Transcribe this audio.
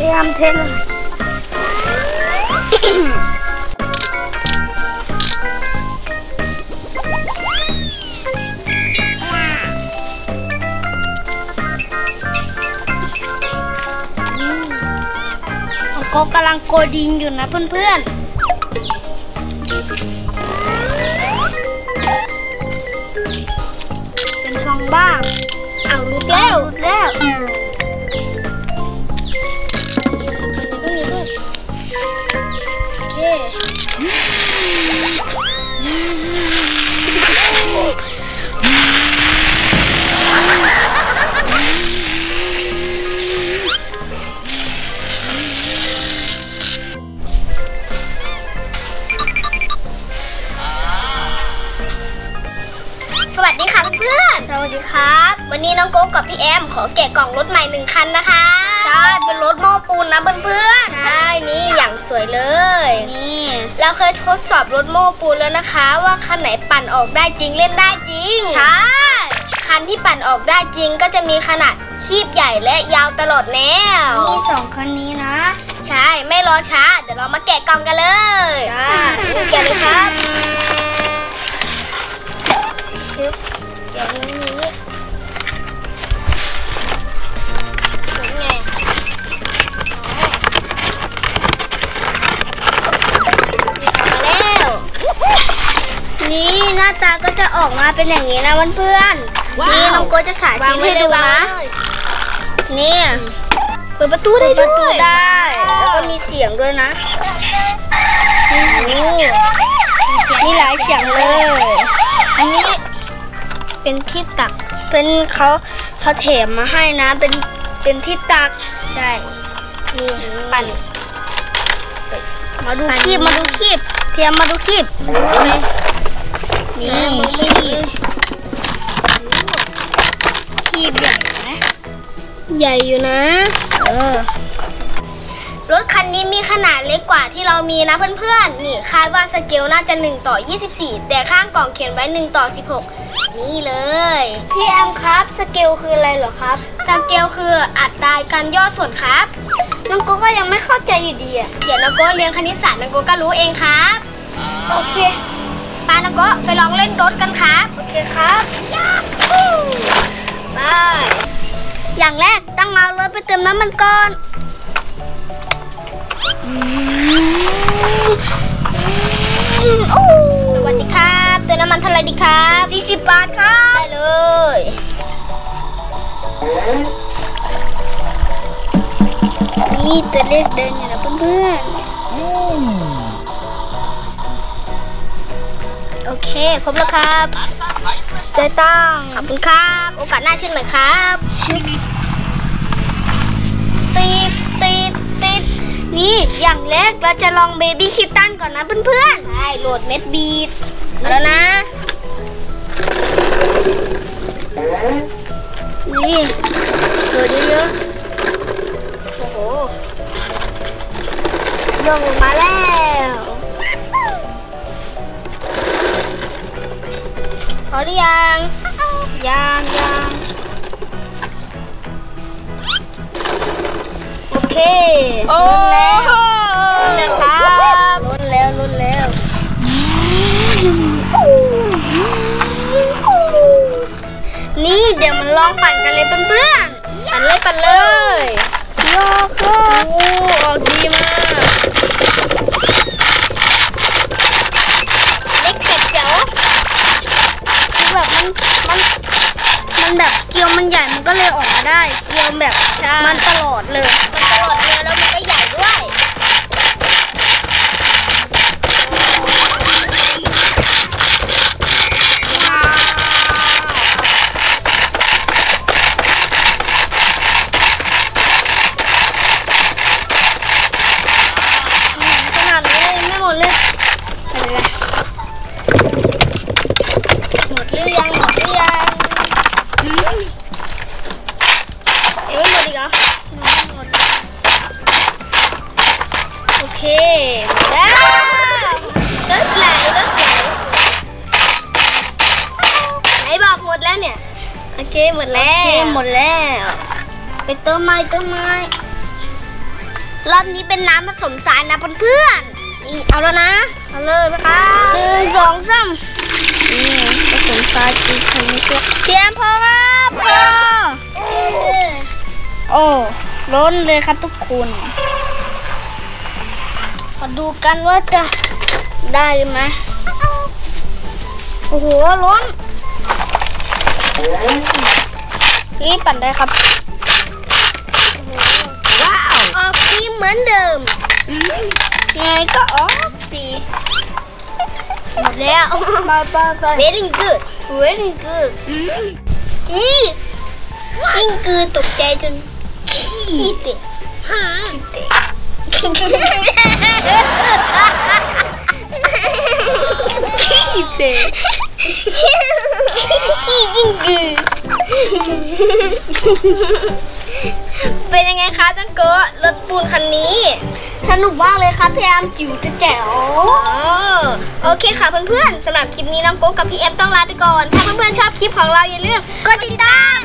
พยายามเทนก็กำลังโกดิงอยู่นะเพื่อนๆเป็นฟองบ้าง เอาลุกแล้วลุกแล้ว ดีครับๆวันนี้น้องโก้กับพี่แอมขอแกะกล่องรถใหม่หนึ่งคันนะคะ ใช่ เป็นรถโม้ปูนนะเพื่อนใช่ นี่อย่างสวยเลยๆนี่เราเคยทดสอบรถโม้ปูนแล้วนะคะ ว่าคันไหนปั่นออกได้จริงเล่นได้จริง ใช่ คันที่ปั่นออกได้จริงก็จะมีขนาดคีบใหญ่และยาวตลอดแนว นี่สองคันนี้นะ ใช่ ไม่รอช้า เดี๋ยวเรามาแกะกล่องกันเลยจ้านี่แกะเลยครับาตาก็จะออกมาเป็นอย่างนี้นะเพื่อนๆว้าวนี่น้องโกจะสาธิตให้ดูนะนี่เปิดประตูได้เปิดด้วยประตูได้ แล้วก็มีเสียงด้วยนะนี่มีหลายเสียงเลย อันนี้เป็นที่ตักเป็นเขาเขาเถมมาให้นะ เป็นเป็นที่ตักใช่นี่ปั่นมาดูคีบมาดูคีบเพียมมาดูคีบ นี่คีบคีบใหญ่ไหมใหญ่อยู่นะ เออ รถคันนี้มีขนาดเล็กกว่าที่เรามีนะเพื่อนๆ นี่คาดว่าสเกลน่าจะ 1 ต่อ 24 แต่ข้างกล่องเขียนไว้ 1 ต่อ 16 นี่เลย พี่แอมครับ สเกลคืออะไรเหรอครับ สเกลคืออัตราการย่อส่วนครับ น้องโกก็ยังไม่เข้าใจอยู่ดีอะ เดี๋ยวน้องโกเรียนคณิตศาสตร์น้องโกก็รู้เองครับ โอเค ปาน้องโก้ไปลองเล่นรถกันครับโอเคครับไปอย่างแรกต้องเอารถไปเติมน้ำมันก่อนโอ้สวัสดีครับเติมน้ำมันเท่าไหรดีครับสี่สิบบาทครับได้เลยนี่ตัวเลขเดินอยู่นะเพื่อนโเคครบแล้วครับๆใจตั้งขอบคุณครับ โอกาสหน้าเช่นใหม่ครับติดติดติดนี่อย่างแรกเราจะลองเบบี้คิตตันก่อนนะเพื่อนใช่โหลดเม็ดบีดเอาแล้วนะ นี่ตัวเยอะโอ้โหย่องลงมาแล้ว หรือยังยางยางโอเคโอ้ลุ้นแล้วเลยครับลุ้นแล้วลุ้นแล้วนี่เดี๋ยวมันลองปั่นกันเลยเพื่อนปั่นเลยปั่นเลยๆโยกโยกโอ้ออกดีมาก เกลียวมันใหญ่มันก็เลยออกมาได้ เกลียวแบบมันตลอดเลย มันตลอดเรือแล้วมัน เอ้ยหมดอีกเหรอโอเคหมดแล้วรถไหลรถไหลไหนบอกหมดแล้วเนี่ย โอเคหมดโอแล้เควหมดแล้ว ไปเติมไม้เติมไม้ รอบนี้เป็นน้ำผสมทรายนะเพื่อนๆนี่เอาแล้วนะ เอาเลยไหมคะหนึ่งสองสามนี่ผสมทรายจีคันนี้เตรียมพอครับพอ โอ้ล้นเลยครับทุกคนมาดูกันว่าจะได้ไหมโอ้โหล้นนี่ปั่นได้ครับว้าวออกครีมเหมือนเดิมไงก็ออกสิหมดแล้วไปไปไป very good very good อีกิ้งกือตกใจจน ขี้เตะขี้เตะขี้เตะขี้กิ้งกือเป็นยังไงคะจังโกะรถปูนคันนี้ สนุกมากเลยครับพี่แอมจิ๋วจะแจ๋วอ๋อโอเคค่ะเพื่อนๆสำหรับคลิปนี้น้องโก๊กกับพี่เอฟต้องลาไปก่อน ถ้าเพื่อนๆชอบคลิปของเราอย่าลืมกดติดตาม